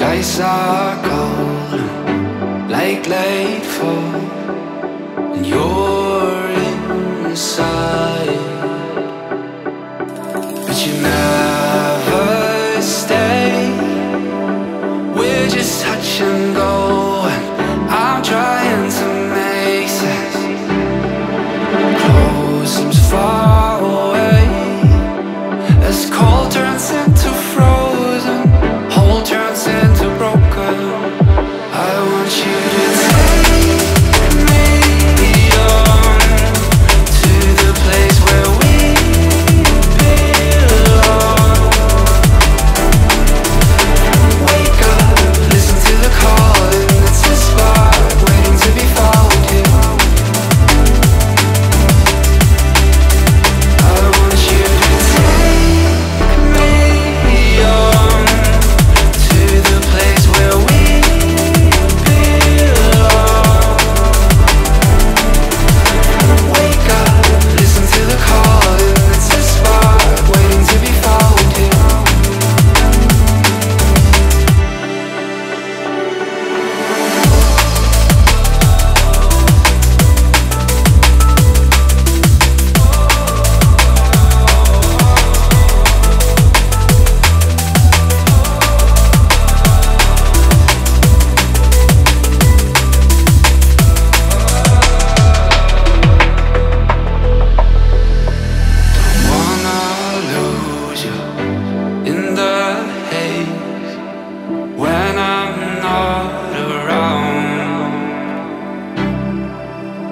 Skies are gone like late fall, and you're inside. But you never stay. We're just touch and go. I'm trying to make sense. Close seems far.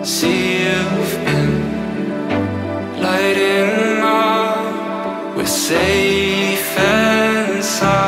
See, you've been lighting up. We're safe and sound.